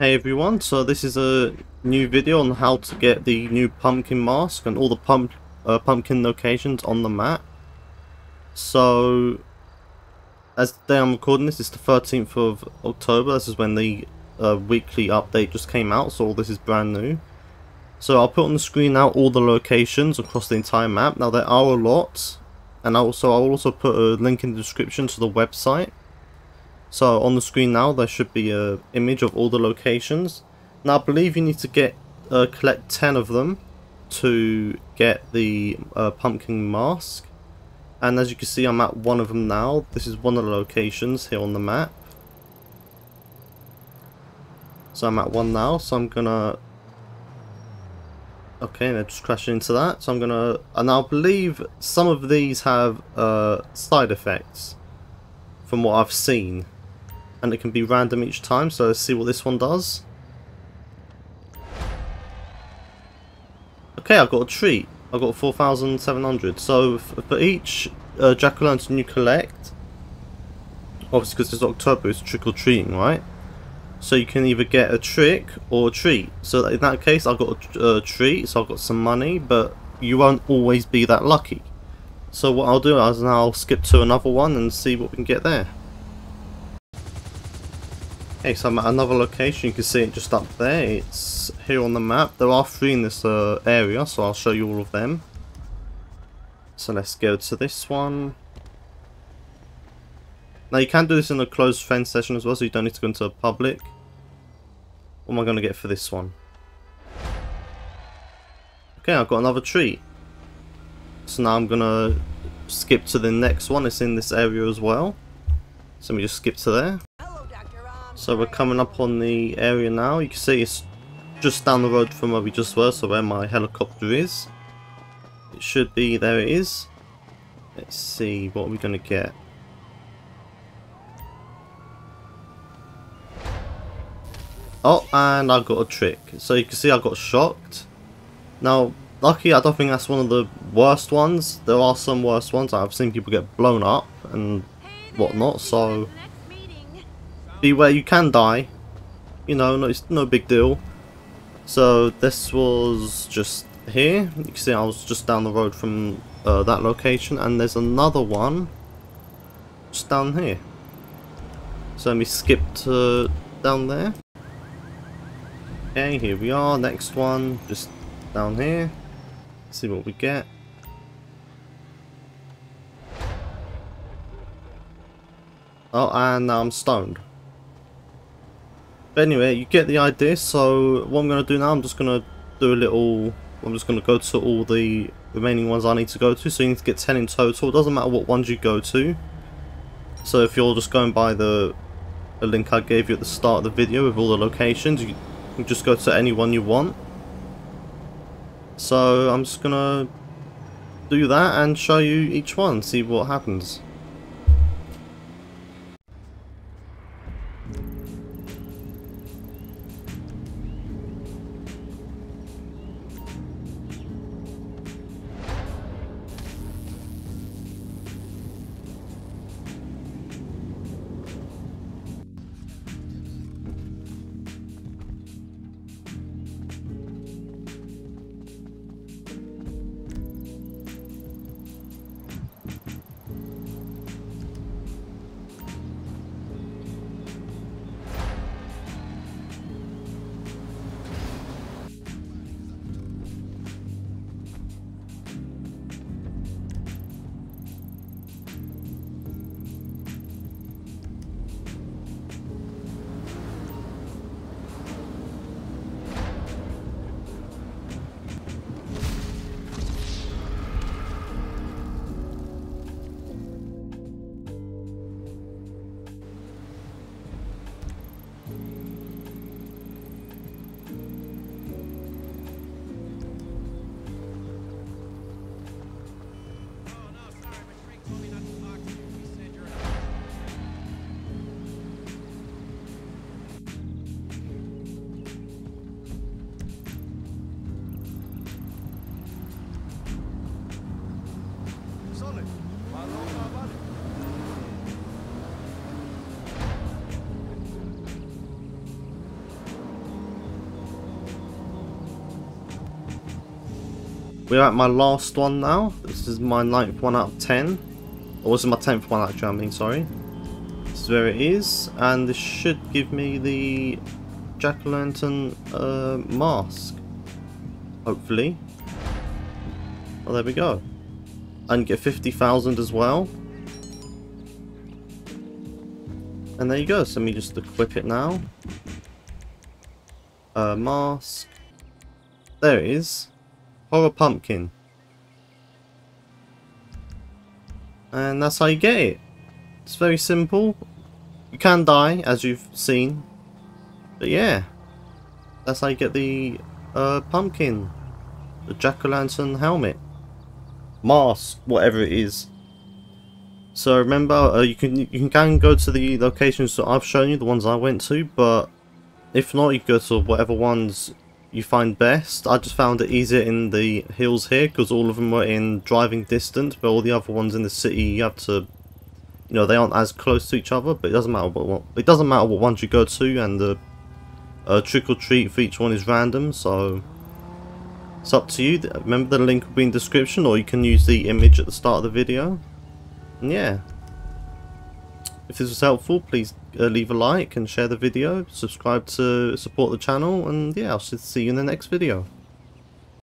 Hey everyone, so this is a new video on how to get the new pumpkin mask and all the pump, uh, pumpkin locations on the map. So, as the day I'm recording this, it's the 13th of October, this is when the uh, weekly update just came out, so all this is brand new. So I'll put on the screen now all the locations across the entire map. Now there are a lot, and also I'll also put a link in the description to the website. So on the screen now there should be a image of all the locations. Now I believe you need to get uh, collect 10 of them to get the uh, pumpkin mask. And as you can see I'm at one of them now. This is one of the locations here on the map. So I'm at one now, so I'm gonna... Okay, they're just crashing into that. So I'm gonna... And I believe some of these have uh, side effects from what I've seen and it can be random each time so let's see what this one does. Okay I've got a treat. I've got 4,700 so for each uh, jack-o'-lantern you collect obviously because it's October it's trick-or-treating right? So you can either get a trick or a treat. So in that case I've got a, a treat so I've got some money but you won't always be that lucky. So what I'll do is now I'll skip to another one and see what we can get there Okay, so I'm at another location, you can see it just up there, it's here on the map. There are three in this uh, area, so I'll show you all of them. So let's go to this one. Now you can do this in a closed friend session as well, so you don't need to go into a public. What am I going to get for this one? Okay, I've got another treat. So now I'm going to skip to the next one, it's in this area as well. So let me just skip to there. So we're coming up on the area now. You can see it's just down the road from where we just were, so where my helicopter is. It should be, there it is. Let's see, what are we going to get? Oh, and I got a trick. So you can see I got shocked. Now, lucky I don't think that's one of the worst ones. There are some worse ones. I've seen people get blown up and whatnot, so beware you can die. You know no, it's no big deal. So this was just here. You can see I was just down the road from uh, that location and there's another one just down here. So let me skip to down there. Okay here we are. Next one just down here. See what we get. Oh and now I'm stoned but anyway, you get the idea. So what I'm going to do now, I'm just going to do a little... I'm just going to go to all the remaining ones I need to go to. So you need to get 10 in total. It doesn't matter what ones you go to. So if you're just going by the, the link I gave you at the start of the video with all the locations, you can just go to any one you want. So I'm just going to do that and show you each one, see what happens. We're at my last one now. This is my ninth one out of ten. Or this is my tenth one actually, I mean, sorry. This is where it is, and this should give me the jack-o'-lantern uh, mask. Hopefully. Oh, there we go. And get 50,000 as well. And there you go, so let me just equip it now. Uh, mask. There it is. Horror Pumpkin. And that's how you get it. It's very simple. You can die, as you've seen. But yeah. That's how you get the uh, pumpkin. The jack-o'-lantern helmet. Mask, whatever it is. So remember, uh, you can you can go to the locations that I've shown you, the ones I went to, but if not, you go to whatever ones you find best. I just found it easier in the hills here because all of them were in driving distance, but all the other ones in the city you have to, you know, they aren't as close to each other. But it doesn't matter what, what it doesn't matter what ones you go to, and the uh, trick or treat for each one is random. So it's up to you. Remember the link will be in the description, or you can use the image at the start of the video. And yeah. If this was helpful, please uh, leave a like and share the video, subscribe to support the channel, and yeah, I'll see you in the next video.